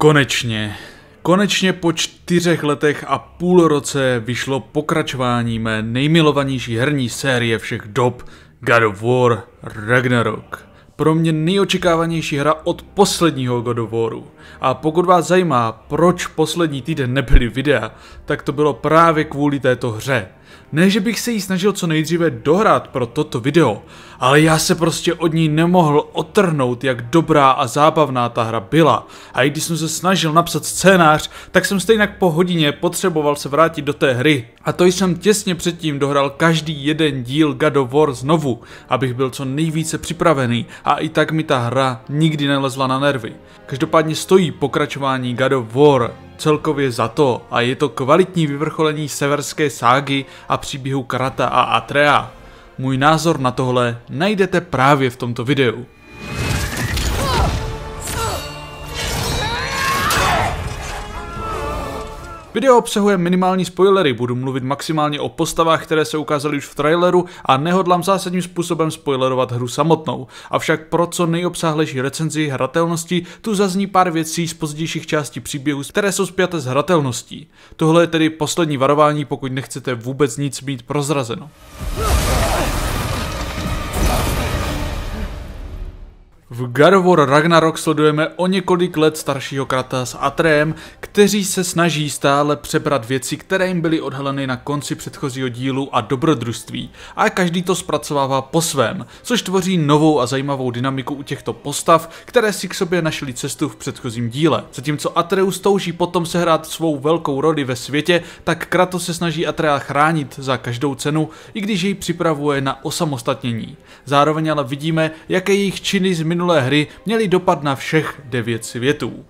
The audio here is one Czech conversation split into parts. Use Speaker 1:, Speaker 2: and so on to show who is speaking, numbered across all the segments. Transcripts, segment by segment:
Speaker 1: Konečně. Konečně po čtyřech letech a půl roce vyšlo pokračování mé nejmilovanější herní série všech dob God of War Ragnarok. Pro mě nejočekávanější hra od posledního God of Waru. A pokud vás zajímá, proč poslední týden nebyly videa, tak to bylo právě kvůli této hře. Ne, že bych se jí snažil co nejdříve dohrát pro toto video, ale já se prostě od ní nemohl otrhnout, jak dobrá a zábavná ta hra byla. A i když jsem se snažil napsat scénář, tak jsem stejně po hodině potřeboval se vrátit do té hry. A to jsem těsně předtím dohral každý jeden díl God of War znovu, abych byl co nejvíce připravený a i tak mi ta hra nikdy nelezla na nervy. Každopádně stojí pokračování God of War celkově za to a je to kvalitní vyvrcholení severské ságy a příběhu Karata a Atrea. Můj názor na tohle najdete právě v tomto videu. Video obsahuje minimální spoilery, budu mluvit maximálně o postavách, které se ukázaly už v traileru a nehodlám zásadním způsobem spoilerovat hru samotnou. Avšak pro co nejobsáhlejší recenzi hratelnosti tu zazní pár věcí z pozdějších částí příběhu, které jsou spjaté s hratelností. Tohle je tedy poslední varování, pokud nechcete vůbec nic mít prozrazeno. V God of War Ragnarok sledujeme o několik let staršího Krata s Atrem, kteří se snaží stále přebrat věci, které jim byly odhaleny na konci předchozího dílu a dobrodružství. A každý to zpracovává po svém, což tvoří novou a zajímavou dynamiku u těchto postav, které si k sobě našli cestu v předchozím díle. Zatímco Atreus touží potom sehrát svou velkou roli ve světě, tak Kratos se snaží Atrea chránit za každou cenu, i když jej připravuje na osamostatnění. Zároveň ale vidíme, jaké jejich činy z minulé hry měly dopad na všech devět světů.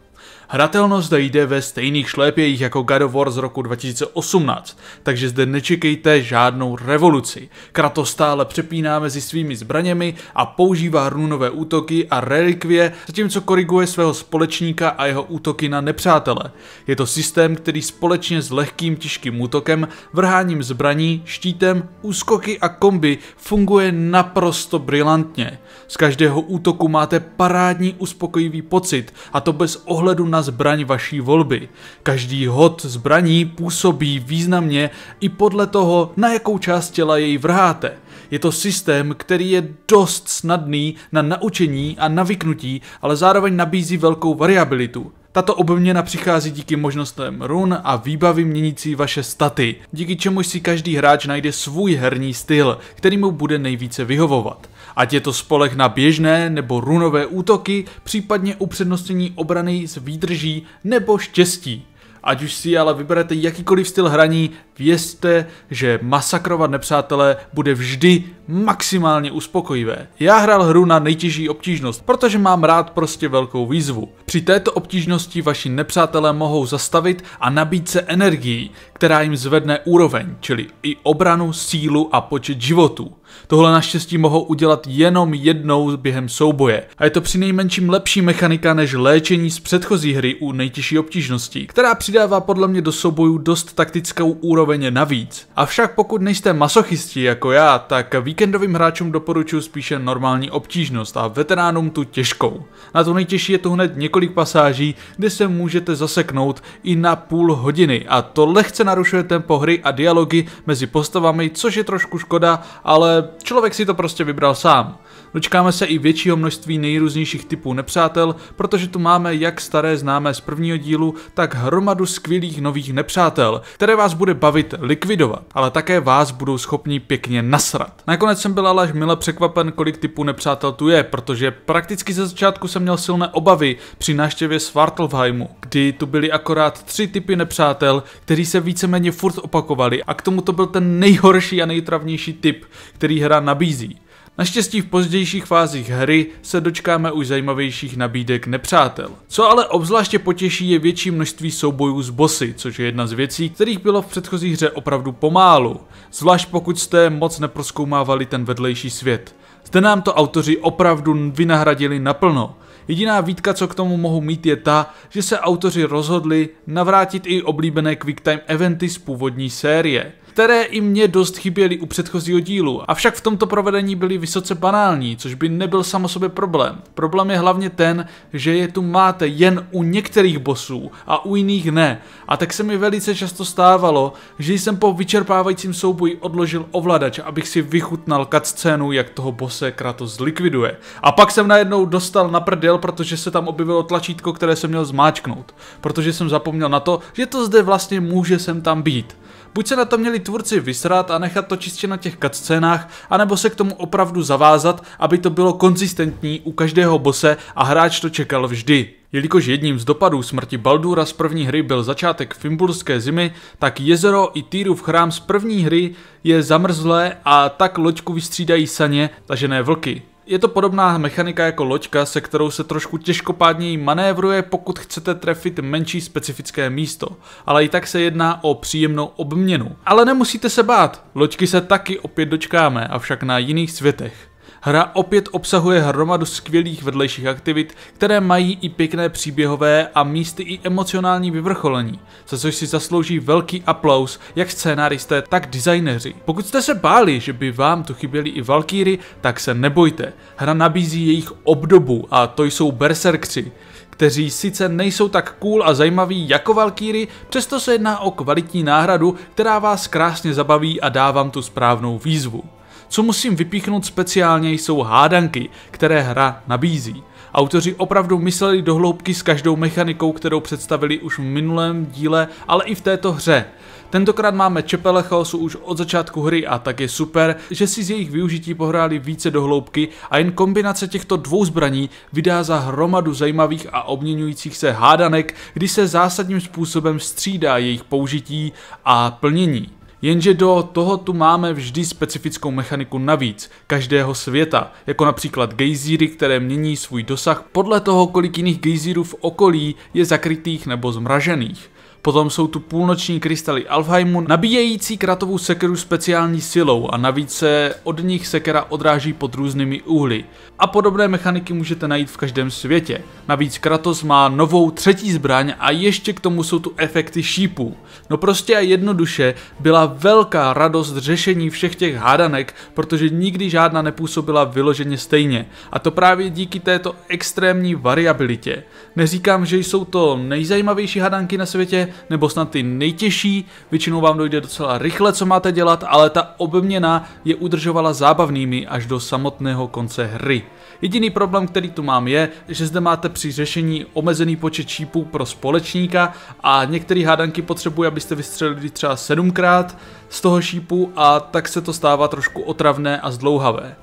Speaker 1: Hratelnost jde ve stejných šlépějích jako God of War z roku 2018, takže zde nečekejte žádnou revoluci. Kratos stále přepíná mezi svými zbraněmi a používá runové útoky a relikvie, zatímco koriguje svého společníka a jeho útoky na nepřátele. Je to systém, který společně s lehkým těžkým útokem, vrháním zbraní, štítem, úskoky a komby funguje naprosto brilantně. Z každého útoku máte parádní uspokojivý pocit a to bez ohledu na zbraň vaší volby. Každý hod zbraní působí významně i podle toho, na jakou část těla jej vrháte. Je to systém, který je dost snadný na naučení a navyknutí, ale zároveň nabízí velkou variabilitu. Tato obměna přichází díky možnostem run a výbavy měnící vaše staty, díky čemuž si každý hráč najde svůj herní styl, který mu bude nejvíce vyhovovat. Ať je to spolech na běžné nebo runové útoky, případně upřednostnění obrany s výdrží nebo štěstí. Ať už si ale vyberete jakýkoliv styl hraní, vězte, že masakrovat nepřátele bude vždy maximálně uspokojivé. Já hrál hru na nejtěžší obtížnost, protože mám rád prostě velkou výzvu. Při této obtížnosti vaši nepřátelé mohou zastavit a nabít se energií, která jim zvedne úroveň, čili i obranu, sílu a počet životů. Tohle naštěstí mohou udělat jenom jednou během souboje. A je to při nejmenším lepší mechanika než léčení z předchozí hry u nejtěžší obtížnosti, která přidává podle mě do soubojů dost taktickou úroveň navíc. Avšak pokud nejste masochisti jako já, tak víkendovým hráčům doporučuji spíše normální obtížnost a veteránům tu těžkou. Na to nejtěžší je tu hned několik pasáží, kde se můžete zaseknout i na půl hodiny a to lehce narušuje tempo hry a dialogy mezi postavami, což je trošku škoda, ale člověk si to prostě vybral sám. Dočkáme se i většího množství nejrůznějších typů nepřátel, protože tu máme jak staré známé z prvního dílu, tak hromadu skvělých nových nepřátel, které vás bude bavit likvidovat, ale také vás budou schopni pěkně nasrat. Nakonec jsem byl ale až mile překvapen, kolik typů nepřátel tu je, protože prakticky ze začátku jsem měl silné obavy při návštěvě Svartalfheimu, kdy tu byly akorát tři typy nepřátel, kteří se víceméně furt opakovali a k tomu to byl ten nejhorší a nejtravnější typ, který hra nabízí. Naštěstí v pozdějších fázích hry se dočkáme už zajímavějších nabídek nepřátel. Co ale obzvláště potěší je větší množství soubojů s bossy, což je jedna z věcí, kterých bylo v předchozí hře opravdu pomálu, zvlášť pokud jste moc neproskoumávali ten vedlejší svět. Zde nám to autoři opravdu vynahradili naplno. Jediná výtka, co k tomu mohu mít, je ta, že se autoři rozhodli navrátit i oblíbené quicktime eventy z původní série. Které i mě dost chyběly u předchozího dílu, avšak v tomto provedení byly vysoce banální, což by nebyl samo sobě problém. Problém je hlavně ten, že je tu máte jen u některých bossů a u jiných ne. A tak se mi velice často stávalo, že jsem po vyčerpávajícím souboji odložil ovladač, abych si vychutnal cutscénu, jak toho bose Kratos zlikviduje. A pak jsem najednou dostal na prdel, protože se tam objevilo tlačítko, které jsem měl zmáčknout. Protože jsem zapomněl na to, že to zde vlastně může sem tam být. Buď se na to měli tvůrci vysrat a nechat to čistě na těch cutscénách, anebo se k tomu opravdu zavázat, aby to bylo konzistentní u každého bose a hráč to čekal vždy. Jelikož jedním z dopadů smrti Baldura z první hry byl začátek Fimbulské zimy, tak jezero i Týrův chrám z první hry je zamrzlé a tak loďku vystřídají saně, tažené vlky. Je to podobná mechanika jako loďka, se kterou se trošku těžkopádněji manévruje, pokud chcete trefit menší specifické místo. Ale i tak se jedná o příjemnou obměnu. Ale nemusíte se bát, loďky se taky opět dočkáme, avšak na jiných světech. Hra opět obsahuje hromadu skvělých vedlejších aktivit, které mají i pěkné příběhové a místy i emocionální vyvrcholení, za což si zaslouží velký aplaus jak scénáristé, tak designéři. Pokud jste se báli, že by vám tu chyběly i Valkýry, tak se nebojte. Hra nabízí jejich obdobu a to jsou berserkři kteří sice nejsou tak cool a zajímaví jako Valkýry, přesto se jedná o kvalitní náhradu, která vás krásně zabaví a dá vám tu správnou výzvu. Co musím vypíchnout speciálně jsou hádanky, které hra nabízí. Autoři opravdu mysleli do hloubky s každou mechanikou, kterou představili už v minulém díle, ale i v této hře. Tentokrát máme Čepele chaosu už od začátku hry a tak je super, že si z jejich využití pohráli více do hloubky a jen kombinace těchto dvou zbraní vydá za hromadu zajímavých a obměňujících se hádanek, kdy se zásadním způsobem střídá jejich použití a plnění. Jenže do toho tu máme vždy specifickou mechaniku navíc, každého světa, jako například gejzíry, které mění svůj dosah podle toho, kolik jiných gejzírů v okolí je zakrytých nebo zmražených. Potom jsou tu půlnoční krystaly Alfheimu, nabíjející kratovou sekeru speciální silou a navíc se od nich sekera odráží pod různými úhly. A podobné mechaniky můžete najít v každém světě. Navíc Kratos má novou třetí zbraň a ještě k tomu jsou tu efekty šípů. No prostě a jednoduše byla velká radost řešení všech těch hádanek, protože nikdy žádná nepůsobila vyloženě stejně. A to právě díky této extrémní variabilitě. Neříkám, že jsou to nejzajímavější hádanky na světě, nebo snad ty nejtěžší, většinou vám dojde docela rychle, co máte dělat, ale ta obměna je udržovala zábavnými až do samotného konce hry. Jediný problém, který tu mám, je, že zde máte při řešení omezený počet čípů pro společníka a některé hádanky potřebují, abyste vystřelili třeba sedmkrát z toho šípu a tak se to stává trošku otravné a zdlouhavé.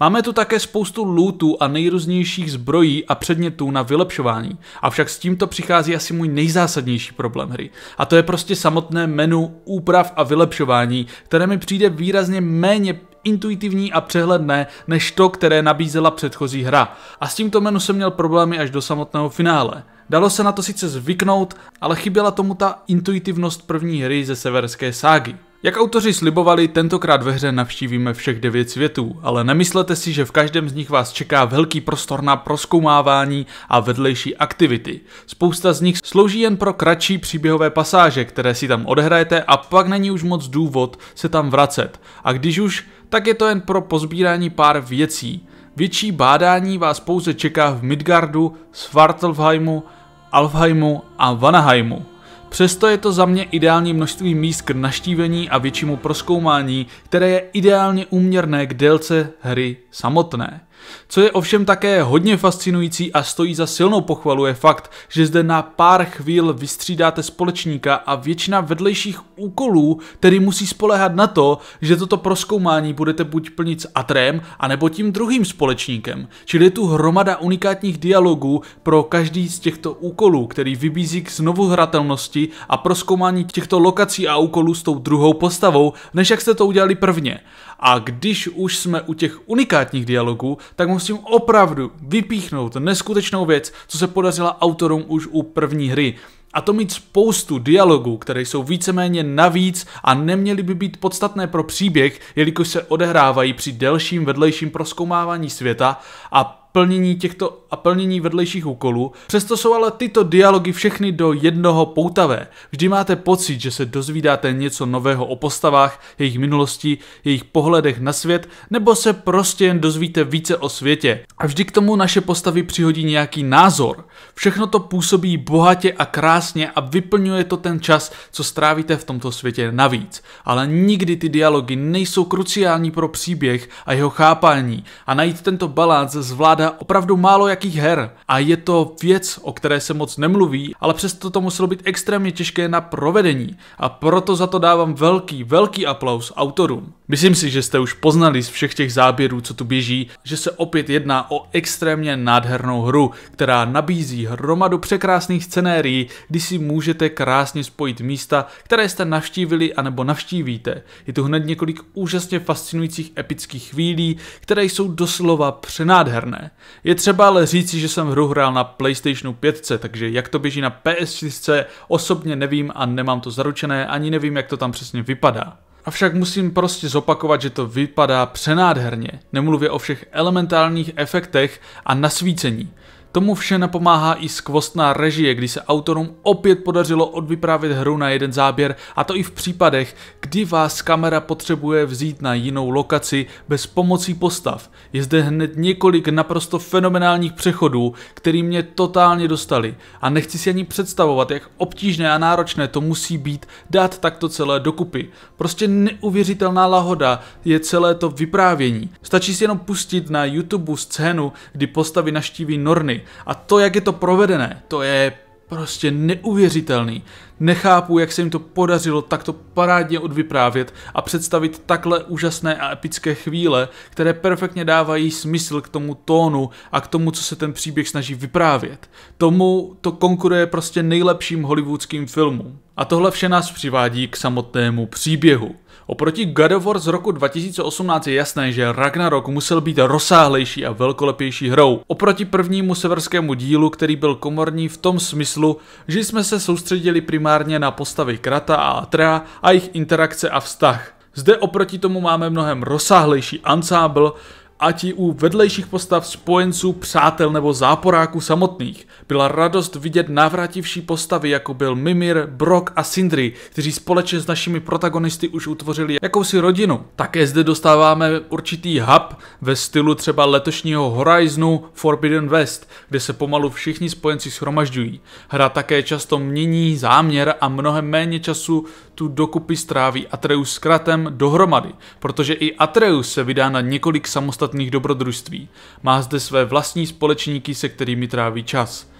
Speaker 1: Máme tu také spoustu lootů a nejrůznějších zbrojí a předmětů na vylepšování, avšak s tímto přichází asi můj nejzásadnější problém hry. A to je prostě samotné menu úprav a vylepšování, které mi přijde výrazně méně intuitivní a přehledné než to, které nabízela předchozí hra. A s tímto menu jsem měl problémy až do samotného finále. Dalo se na to sice zvyknout, ale chyběla tomu ta intuitivnost první hry ze severské ságy. Jak autoři slibovali, tentokrát ve hře navštívíme všech devět světů, ale nemyslete si, že v každém z nich vás čeká velký prostor na proskoumávání a vedlejší aktivity. Spousta z nich slouží jen pro kratší příběhové pasáže, které si tam odehrajete a pak není už moc důvod se tam vracet. A když už, tak je to jen pro pozbírání pár věcí. Větší bádání vás pouze čeká v Midgardu, Svartalfheimu, Alfheimu a Vanaheimu. Přesto je to za mě ideální množství míst k naštívení a většímu proskoumání, které je ideálně úměrné k délce hry samotné. Co je ovšem také hodně fascinující a stojí za silnou pochvalu je fakt, že zde na pár chvíl vystřídáte společníka a většina vedlejších úkolů tedy musí spolehat na to, že toto proskoumání budete buď plnit s Atrem, anebo tím druhým společníkem. Čili je tu hromada unikátních dialogů pro každý z těchto úkolů, který vybízí k znovu hratelnosti a proskoumání těchto lokací a úkolů s tou druhou postavou, než jak jste to udělali prvně. A když už jsme u těch unikátních dialogů, tak musím opravdu vypíchnout neskutečnou věc, co se podařila autorům už u první hry. A to mít spoustu dialogů, které jsou víceméně navíc a neměly by být podstatné pro příběh, jelikož se odehrávají při delším vedlejším proskoumávání světa a plnění těchto a plnění vedlejších úkolů. Přesto jsou ale tyto dialogy všechny do jednoho poutavé. Vždy máte pocit, že se dozvídáte něco nového o postavách, jejich minulosti, jejich pohledech na svět, nebo se prostě jen dozvíte více o světě. A vždy k tomu naše postavy přihodí nějaký názor. Všechno to působí bohatě a krásně a vyplňuje to ten čas, co strávíte v tomto světě navíc. Ale nikdy ty dialogy nejsou kruciální pro příběh a jeho chápání a najít tento balans zvládá opravdu málo jakých her. A je to věc, o které se moc nemluví, ale přesto to muselo být extrémně těžké na provedení. A proto za to dávám velký, velký aplaus autorům. Myslím si, že jste už poznali z všech těch záběrů, co tu běží, že se opět jedná o extrémně nádhernou hru, která nabízí hromadu překrásných scenérií, kdy si můžete krásně spojit místa, které jste navštívili anebo navštívíte. Je tu hned několik úžasně fascinujících epických chvílí, které jsou doslova přenádherné. Je třeba ale říci, že jsem hru hrál na PlayStationu 5, takže jak to běží na PS4 osobně nevím a nemám to zaručené, ani nevím, jak to tam přesně vypadá. Avšak musím prostě zopakovat, že to vypadá přenádherně. Nemluvě o všech elementárních efektech a nasvícení. Tomu vše napomáhá i skvostná režie, kdy se autorům opět podařilo odvyprávět hru na jeden záběr, a to i v případech, kdy vás kamera potřebuje vzít na jinou lokaci bez pomocí postav. Je zde hned několik naprosto fenomenálních přechodů, který mě totálně dostali a nechci si ani představovat, jak obtížné a náročné to musí být dát takto celé dokupy. Prostě neuvěřitelná lahoda je celé to vyprávění. Stačí si jenom pustit na YouTube scénu, kdy postavy naštíví Norny a to, jak je to provedené, to je prostě neuvěřitelný. Nechápu, jak se jim to podařilo takto parádně odvyprávět a představit takhle úžasné a epické chvíle, které perfektně dávají smysl k tomu tónu a k tomu, co se ten příběh snaží vyprávět. Tomu to konkuruje prostě nejlepším hollywoodským filmům. A tohle vše nás přivádí k samotnému příběhu. Oproti God of War z roku 2018 je jasné, že Ragnarok musel být rozsáhlejší a velkolepější hrou. Oproti prvnímu severskému dílu, který byl komorní v tom smyslu, že jsme se soustředili primárně na postavy Krata a Atrea a jejich interakce a vztah. Zde oproti tomu máme mnohem rozsáhlejší ansábl, ať i u vedlejších postav spojenců, přátel nebo záporáků samotných. Byla radost vidět návrativší postavy, jako byl Mimir, Brock a Sindri, kteří společně s našimi protagonisty už utvořili jakousi rodinu. Také zde dostáváme určitý hub ve stylu třeba letošního Horizonu Forbidden West, kde se pomalu všichni spojenci shromažďují. Hra také často mění záměr a mnohem méně času tu dokupy stráví Atreus s Kratem dohromady, protože i Atreus se vydá na několik samostatných dobrodružství. Má zde své vlastní společníky, se kterými tráví čas.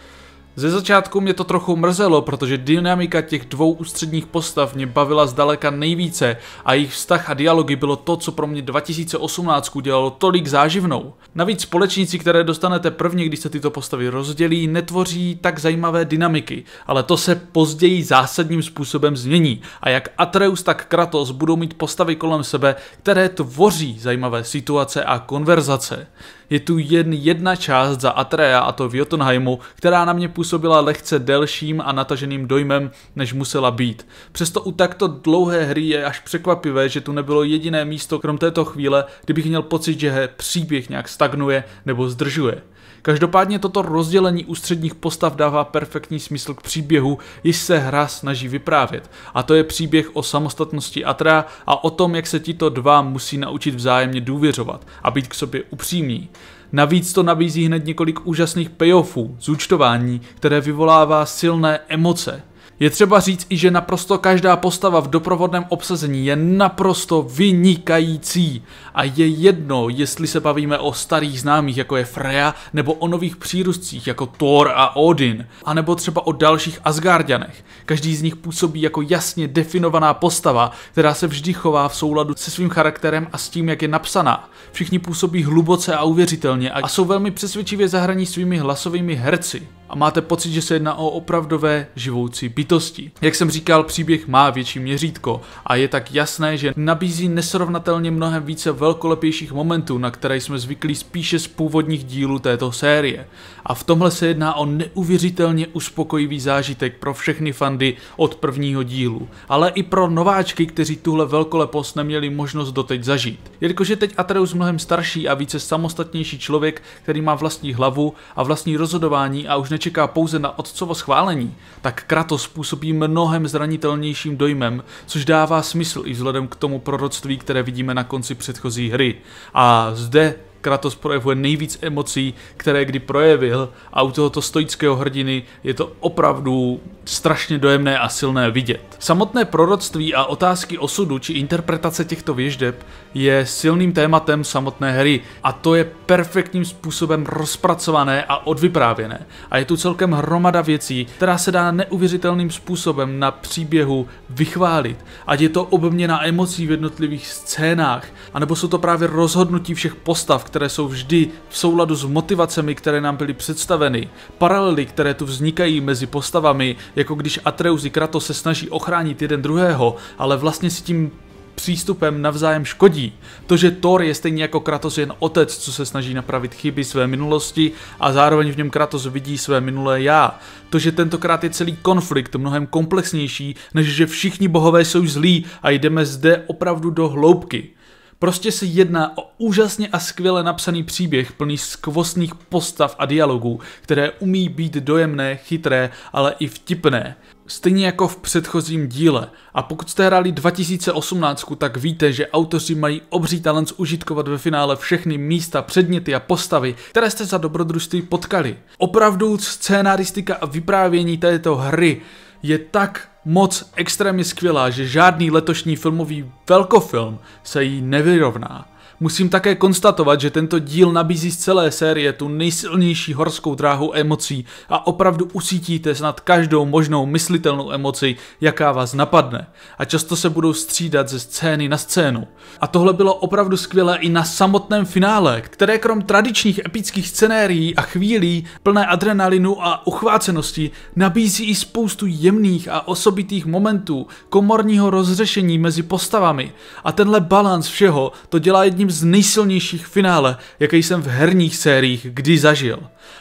Speaker 1: Ze začátku mě to trochu mrzelo, protože dynamika těch dvou ústředních postav mě bavila zdaleka nejvíce a jejich vztah a dialogy bylo to, co pro mě 2018 dělalo tolik záživnou. Navíc společníci, které dostanete prvně, když se tyto postavy rozdělí, netvoří tak zajímavé dynamiky, ale to se později zásadním způsobem změní a jak Atreus, tak Kratos budou mít postavy kolem sebe, které tvoří zajímavé situace a konverzace je tu jen jedna část za Atrea a to v Jotunheimu, která na mě působila lehce delším a nataženým dojmem, než musela být. Přesto u takto dlouhé hry je až překvapivé, že tu nebylo jediné místo krom této chvíle, kdybych měl pocit, že příběh nějak stagnuje nebo zdržuje. Každopádně toto rozdělení ústředních postav dává perfektní smysl k příběhu, již se hra snaží vyprávět. A to je příběh o samostatnosti Atra a o tom, jak se tito dva musí naučit vzájemně důvěřovat a být k sobě upřímní. Navíc to nabízí hned několik úžasných payoffů, zúčtování, které vyvolává silné emoce. Je třeba říct i, že naprosto každá postava v doprovodném obsazení je naprosto vynikající a je jedno, jestli se bavíme o starých známých, jako je Freya, nebo o nových přírůstcích, jako Thor a Odin, anebo třeba o dalších Asgardianech. Každý z nich působí jako jasně definovaná postava, která se vždy chová v souladu se svým charakterem a s tím, jak je napsaná. Všichni působí hluboce a uvěřitelně a jsou velmi přesvědčivě zahraní svými hlasovými herci. A máte pocit, že se jedná o opravdové živoucí bytosti. Jak jsem říkal, příběh má větší měřítko a je tak jasné, že nabízí nesrovnatelně mnohem více velkolepějších momentů, na které jsme zvyklí spíše z původních dílů této série. A v tomhle se jedná o neuvěřitelně uspokojivý zážitek pro všechny fandy od prvního dílu, ale i pro nováčky, kteří tuhle velkolepost neměli možnost doteď zažít. Jelikož je teď Atreus mnohem starší a více samostatnější člověk, který má vlastní hlavu a vlastní rozhodování a už nečeká pouze na otcovo schválení, tak Kratos působí mnohem zranitelnějším dojmem, což dává smysl i vzhledem k tomu proroctví, které vidíme na konci předchozí hry. A zde Kratos projevuje nejvíc emocí, které kdy projevil a u tohoto stoického hrdiny je to opravdu strašně dojemné a silné vidět. Samotné proroctví a otázky osudu či interpretace těchto věždeb je silným tématem samotné hry a to je perfektním způsobem rozpracované a odvyprávěné. A je tu celkem hromada věcí, která se dá neuvěřitelným způsobem na příběhu vychválit. Ať je to obměna emocí v jednotlivých scénách, anebo jsou to právě rozhodnutí všech postav, které jsou vždy v souladu s motivacemi, které nám byly představeny, paralely, které tu vznikají mezi postavami, jako když Atreus i Kratos se snaží ochránit jeden druhého, ale vlastně si tím přístupem navzájem škodí. To, že Thor je stejně jako Kratos jen otec, co se snaží napravit chyby své minulosti a zároveň v něm Kratos vidí své minulé já. To, že tentokrát je celý konflikt mnohem komplexnější, než že všichni bohové jsou zlí a jdeme zde opravdu do hloubky. Prostě se jedná o úžasně a skvěle napsaný příběh plný skvostných postav a dialogů, které umí být dojemné, chytré, ale i vtipné. Stejně jako v předchozím díle. A pokud jste hráli 2018, tak víte, že autoři mají obří talent užitkovat ve finále všechny místa, předměty a postavy, které jste za dobrodružství potkali. Opravdu scénaristika a vyprávění této hry je tak moc extrémně skvělá, že žádný letošní filmový velkofilm se jí nevyrovná. Musím také konstatovat, že tento díl nabízí z celé série tu nejsilnější horskou dráhu emocí a opravdu usítíte snad každou možnou myslitelnou emoci, jaká vás napadne. A často se budou střídat ze scény na scénu. A tohle bylo opravdu skvělé i na samotném finále, které krom tradičních epických scenérií a chvílí plné adrenalinu a uchvácenosti nabízí i spoustu jemných a osobitých momentů, komorního rozřešení mezi postavami. A tenhle balans všeho to dělá jedním jedním z nejsilnějších finále, jaký jsem v herních sériích kdy zažil.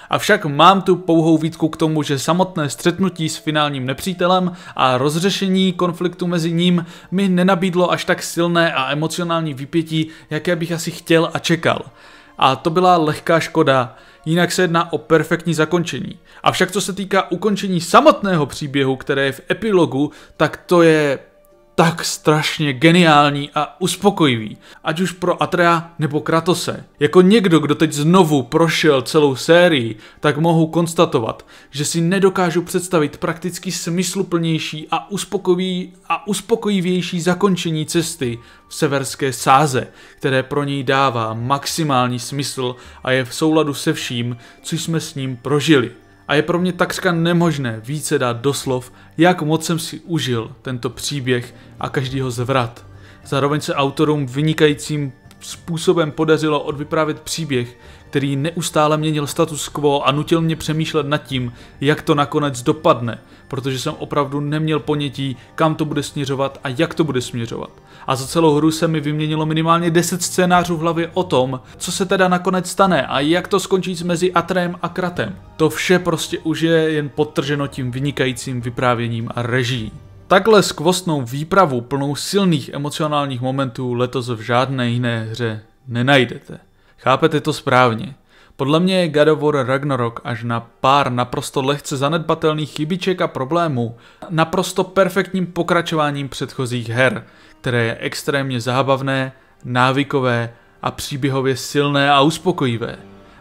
Speaker 1: Avšak mám tu pouhou výtku k tomu, že samotné střetnutí s finálním nepřítelem a rozřešení konfliktu mezi ním mi nenabídlo až tak silné a emocionální vypětí, jaké bych asi chtěl a čekal. A to byla lehká škoda, jinak se jedná o perfektní zakončení. Avšak co se týká ukončení samotného příběhu, které je v epilogu, tak to je tak strašně geniální a uspokojivý, ať už pro Atrea nebo Kratose. Jako někdo, kdo teď znovu prošel celou sérii, tak mohu konstatovat, že si nedokážu představit prakticky smysluplnější a, uspokojivý, a uspokojivější zakončení cesty v severské sáze, které pro něj dává maximální smysl a je v souladu se vším, co jsme s ním prožili a je pro mě takřka nemožné více dát doslov, jak moc jsem si užil tento příběh a každýho zvrat. Zároveň se autorům vynikajícím způsobem podařilo odvyprávět příběh, který neustále měnil status quo a nutil mě přemýšlet nad tím, jak to nakonec dopadne, protože jsem opravdu neměl ponětí, kam to bude směřovat a jak to bude směřovat. A za celou hru se mi vyměnilo minimálně 10 scénářů v hlavě o tom, co se teda nakonec stane a jak to skončí mezi Atrem a Kratem. To vše prostě už je jen podtrženo tím vynikajícím vyprávěním a režií. Takhle skvostnou výpravu plnou silných emocionálních momentů letos v žádné jiné hře nenajdete. Chápete to správně. Podle mě je God of War Ragnarok až na pár naprosto lehce zanedbatelných chybiček a problémů naprosto perfektním pokračováním předchozích her, které je extrémně zábavné, návykové a příběhově silné a uspokojivé.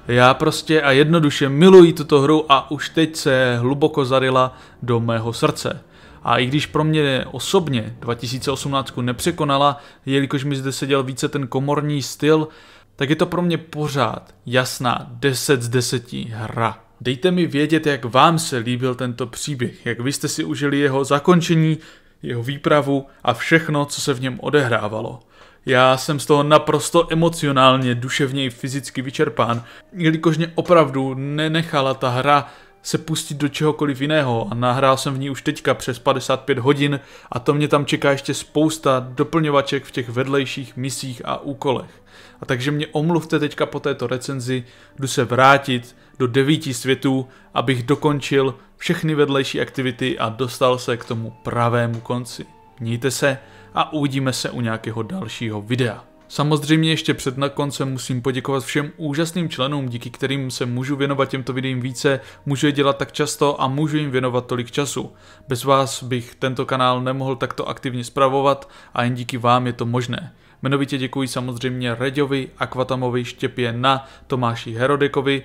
Speaker 1: Já prostě a jednoduše miluji tuto hru a už teď se hluboko zarila do mého srdce. A i když pro mě osobně 2018 nepřekonala, jelikož mi zde seděl více ten komorní styl, tak je to pro mě pořád jasná 10 z 10 hra. Dejte mi vědět, jak vám se líbil tento příběh, jak vy jste si užili jeho zakončení, jeho výpravu a všechno, co se v něm odehrávalo. Já jsem z toho naprosto emocionálně, duševně i fyzicky vyčerpán, jelikož mě opravdu nenechala ta hra se pustit do čehokoliv jiného a nahrál jsem v ní už teďka přes 55 hodin a to mě tam čeká ještě spousta doplňovaček v těch vedlejších misích a úkolech. A takže mě omluvte teďka po této recenzi, jdu se vrátit do devíti světů, abych dokončil všechny vedlejší aktivity a dostal se k tomu pravému konci. Mějte se a uvidíme se u nějakého dalšího videa. Samozřejmě ještě před na koncem musím poděkovat všem úžasným členům, díky kterým se můžu věnovat těmto videím více, můžu je dělat tak často a můžu jim věnovat tolik času. Bez vás bych tento kanál nemohl takto aktivně spravovat a jen díky vám je to možné. Jmenovitě děkuji samozřejmě Reďovi, Akvatamovi, Štěpě na, Tomáši Herodekovi,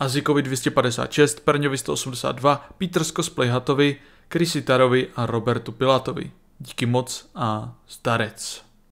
Speaker 1: Azikovi 256, Perňovi 182, Petersko Splejhatovi, Krisi Tarovi a Robertu Pilatovi. Díky moc a starec.